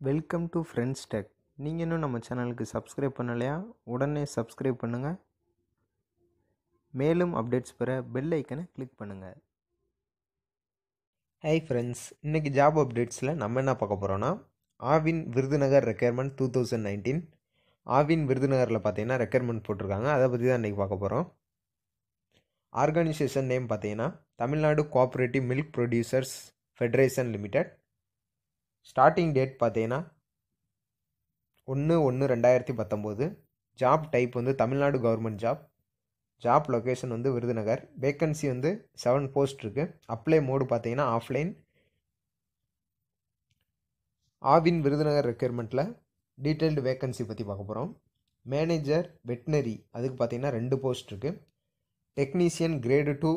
Welcome to friends tech நீங்கள் இன்னும் நம்ம சேனலுக்கு சப்ஸ்கிரைப் பண்ணலையா? உடனே சப்ஸ்கிரைப் பண்ணுங்கள் மேலும் அப்டேட்ஸ் பெற பெல் ஐக்கனை கிளிக் பண்ணுங்கள் ஹை ஃப்ரெண்ட்ஸ் இன்றைக்கி ஜாப் அப்டேட்ஸில் நம்ம என்ன பார்க்க போகிறோன்னா Aavin Virudhunagar recruitment two thousand nineteen Aavin விருதுநகரில் பார்த்தீங்கன்னா ரெக்யர்மெண்ட் போட்டிருக்காங்க. அதை பற்றி தான் இன்றைக்கி பார்க்க போகிறோம் ஆர்கனைசேஷன் நேம் பார்த்தீங்கன்னா Tamil Nadu cooperative milk producers federation limited starting date பார்த்தீங்கன்னா ஒன்று ஒன்று ரெண்டாயிரத்தி பத்தொம்போது. ஜாப் டைப் வந்து Tamil Nadu government job job location வந்து விருதுநகர். வேக்கன்சி வந்து செவன் போஸ்ட் இருக்குது அப்ளை மோடு பார்த்தீங்கன்னா ஆஃப்லைன் ஆவின் விருதுநகர் ரெக்யர்மெண்ட்டில் டீட்டெயில்டு வேக்கன்சி பற்றி பார்க்க போகிறோம் மேனேஜர் வெட்னரி அதுக்கு பார்த்தீங்கன்னா ரெண்டு போஸ்ட் இருக்குது டெக்னீஷியன் கிரேடு டூ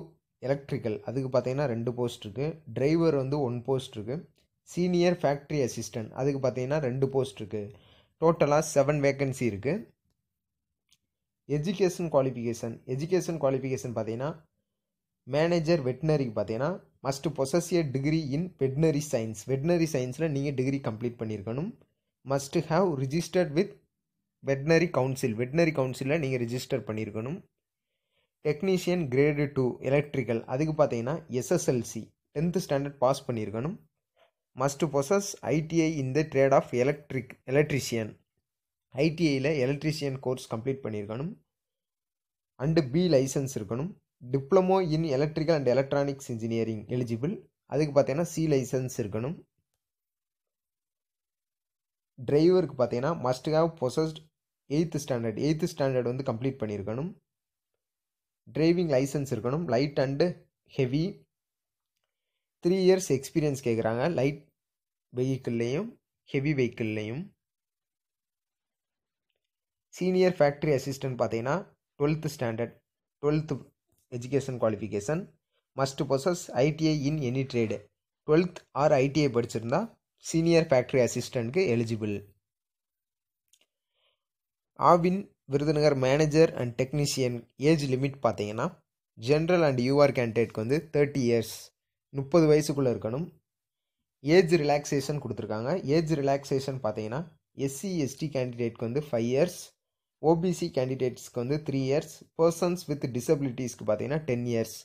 எலக்ட்ரிக்கல் அதுக்கு பார்த்தீங்கன்னா ரெண்டு போஸ்ட் இருக்குது டிரைவர் வந்து ஒன் போஸ்ட் இருக்குது சீனியர் ஃபேக்ட்ரி அசிஸ்டன்ட் அதுக்கு பார்த்தீங்கன்னா ரெண்டு போஸ்ட் இருக்குது டோட்டலாக செவன் வேக்கன்சி இருக்குது எஜுகேஷன் குவாலிஃபிகேஷன் எஜுகேஷன் குவாலிஃபிகேஷன் பார்த்தீங்கன்னா மேனேஜர் வெட்னரிக்கு பார்த்தீங்கன்னா must possess a degree in veterinary science veterinary சயின்ஸில் நீங்கள் டிகிரி கம்ப்ளீட் பண்ணியிருக்கணும் must have registered with veterinary council veterinary கவுன்சிலில் நீங்கள் ரிஜிஸ்டர் பண்ணியிருக்கணும் டெக்னீஷியன் கிரேடு டூ எலக்ட்ரிக்கல் அதுக்கு பார்த்தீங்கன்னா எஸ்எஸ்எல்சி டென்த்து ஸ்டாண்டர்ட் பாஸ் பண்ணியிருக்கணும் must possess ITI in the trade of electric electrician ஐடிஐயில் electrician course complete பண்ணியிருக்கணும். அண்டு பி லைசன்ஸ் இருக்கணும். Diploma in electrical and electronics engineering eligible அதுக்கு பார்த்தீங்கன்னா C licence இருக்கணும். டிரைவருக்கு பார்த்தீங்கன்னா must have possessed eighth standard eighth standard வந்து complete பண்ணியிருக்கணும். Driving licence இருக்கணும். Light and heavy three years experience கேட்குறாங்க லைட் வெஹிக்கிள்லேயும் ஹெவி வெஹிக்கிள்லேயும் சீனியர் ஃபேக்ட்ரி அசிஸ்டன்ட் பார்த்தீங்கன்னா twelfth standard twelfth education qualification must possess ITI in any trade twelfth or ITI படிச்சிருந்தா senior factory அசிஸ்டண்ட்க்கு eligible Aavin Virudhunagar manager and technician age limit பார்த்தீங்கன்னா general and UR கேண்டிடேட்க்கு வந்து thirty years முப்பது வயசுக்குள்ளே இருக்கணும். Age relaxation கொடுத்துருக்காங்க. Age relaxation பார்த்தீங்கன்னா SC ST கேண்டிடேட்க்கு வந்து ஃபைவ் இயர்ஸ் ஓபிசி கேண்டிடேட்ஸ்க்கு வந்து த்ரீ இயர்ஸ் பர்சன்ஸ் வித் டிசபிலிட்டிஸ்க்கு பார்த்தீங்கன்னா ten years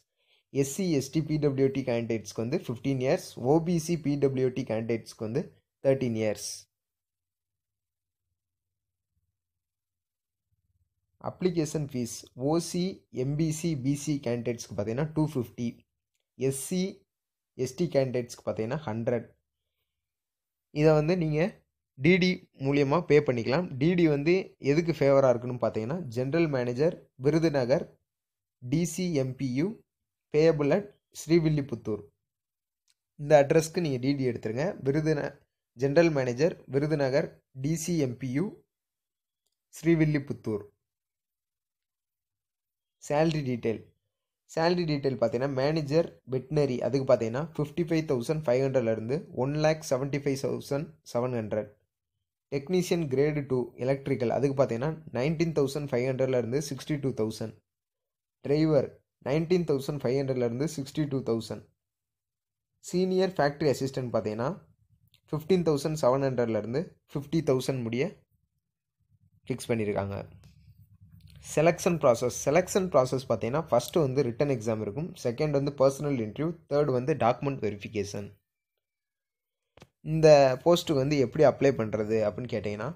SC ST PWD கேண்டிடேட்ஸ்க்கு வந்து ஃபிஃப்டீன் இயர்ஸ் ஓபிசி பிடபிள்யூடி கேண்டிடேட்ஸ்க்கு வந்து thirteen years application fee OC MBC BC கேண்டிடேட்ஸ்க்கு பார்த்தீங்கன்னா டூ ஃபிஃப்டி எஸ்சி எஸ்டி கேண்டிடேட்ஸ்க்கு பார்த்தீங்கன்னா ஹண்ட்ரட் இதை வந்து நீங்கள் டிடி மூலியமாக பே பண்ணிக்கலாம். டிடி வந்து எதுக்கு ஃபேவராக இருக்குன்னு பார்த்தீங்கன்னா general manager Virudhunagar DCMPU payable at Srivilliputhur. இந்த அட்ரஸ்க்கு நீங்கள் டிடி எடுத்துருங்க. விருதுந general manager Virudhunagar DCMPU Srivilliputhur. Salary detail salary detail பார்த்தீங்கன்னா மேனேஜர் வெட்னரி அதுக்கு பார்த்தீங்கன்னா ஃபிஃப்டி ஃபைவ் தௌசண்ட் ஃபைவ் ஹண்ட்ரட்லேருந்து one lakh seventy five thousand seven hundred technician grade two electrical அதுக்கு பார்த்தீங்கன்னா நைன்டீன் தௌசண்ட் ஃபைவ் ஹண்ட்ரட்லேருந்து sixty two thousand driver nineteen thousand five ஹண்ட்ரட்லேருந்து sixty two thousand senior factory assistant பார்த்தீங்கன்னா fifteen thousand seven ஹண்ட்ரட்லேருந்து fifty thousand முடிய fix பண்ணியிருக்காங்க selection process selection process பார்த்தீங்கன்னா first வந்து ரிட்டன் எக்ஸாம் இருக்கும். செகண்ட் வந்து பர்சனல் இன்டர்வியூ தேர்ட் வந்து டாக்குமெண்ட் வெரிஃபிகேஷன் இந்த போஸ்ட்டுக்கு வந்து எப்படி அப்ளை பண்ணுறது அப்படின்னு கேட்டிங்கன்னா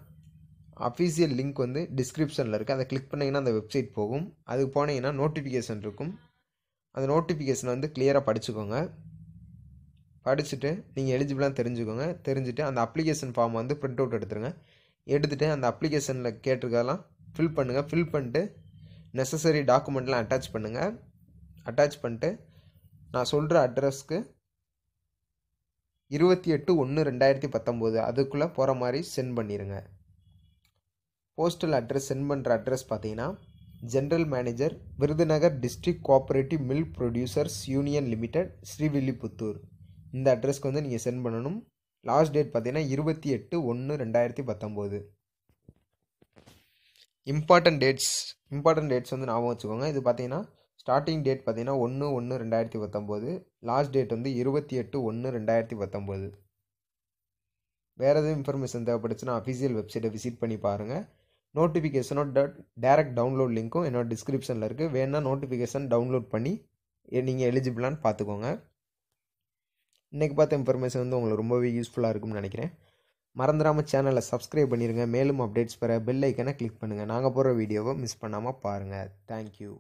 அஃபீஷியல் லிங்க் வந்து டிஸ்கிரிப்ஷனில் இருக்குது அதை கிளிக் பண்ணிங்கன்னா அந்த வெப்சைட் போகும். அதுக்கு போனீங்கன்னா நோட்டிஃபிகேஷன் இருக்கும். அந்த நோட்டிஃபிகேஷனை வந்து கிளியராக படிச்சுக்கோங்க. படிச்சுட்டு நீங்கள் எலிஜிபிளாக தெரிஞ்சுக்கோங்க. தெரிஞ்சுட்டு அந்த அப்ளிகேஷன் ஃபார்ம் வந்து ப்ரிண்ட் அவுட் எடுத்துருங்க. எடுத்துகிட்டு அந்த அப்ளிகேஷனில் கேட்டிருக்கதெல்லாம் ஃபில் பண்ணுங்கள் ஃபில் பண்ணிட்டு நெசசரி டாக்குமெண்ட்லாம் அட்டாச் பண்ணுங்கள் அட்டாச் பண்ணிட்டு நான் சொல்கிற அட்ரஸ்க்கு இருபத்தி எட்டு ஒன்று ரெண்டாயிரத்தி பத்தொம்போது அதுக்குள்ளே போகிற மாதிரி சென்ட் பண்ணிடுங்க போஸ்டல் அட்ரஸ் சென்ட் பண்ணுற அட்ரஸ் பார்த்தீங்கன்னா general manager Virudhunagar district cooperative milk producers union limited Srivilliputhur. இந்த அட்ரஸ்க்கு வந்து நீங்கள் சென்ட் பண்ணணும். லாஸ்ட் டேட் பார்த்தீங்கன்னா இருபத்தி எட்டு ஒன்று ரெண்டாயிரத்தி பத்தொம்போது. இம்பார்ட்டன்ட் டேட்ஸ் இம்பார்ட்டன்ட் டேட்ஸ் வந்து ஞாபகம் வச்சுக்கோங்க. இது பார்த்தீங்கன்னா ஸ்டார்டிங் டேட் பார்த்தீங்கன்னா ஒன்று ஒன்று ரெண்டாயிரத்தி பத்தொம்போது. லாஸ்ட் டேட் வந்து இருபத்தி எட்டு ஒன்று ரெண்டாயிரத்தி பத்தொம்போது. வேறு எதுவும் இன்ஃபர்மேஷன் தேவைப்படுச்சுன்னா அஃபிஷியல் வெப்சைட்டை விசிட் பண்ணி பாருங்கள் நோட்டிஃபிகேஷனோட டேரக்ட் டவுன்லோட் லிங்க்கும் என்னோட டிஸ்கிரிப்ஷனில் இருக்குது வேணால் நோட்டிஃபிகேஷன் டவுன்லோட் பண்ணி நீங்கள் எலிஜிபிளான்னு பார்த்துக்கோங்க இன்றைக்கி பார்த்த இன்ஃபர்மேஷன் வந்து உங்களுக்கு ரொம்பவே யூஸ்ஃபுல்லாக இருக்கும்னு நினைக்கிறேன். மறந்துடாமல் சேனலை சப்ஸ்கிரைப் பண்ணிடுங்க மேலும் அப்டேட்ஸ் பெற பெல் ஐக்கனை கிளிக் பண்ணுங்கள் நாங்கள் போடுற வீடியோவை மிஸ் பண்ணாமல் பாருங்கள் தேங்க்யூ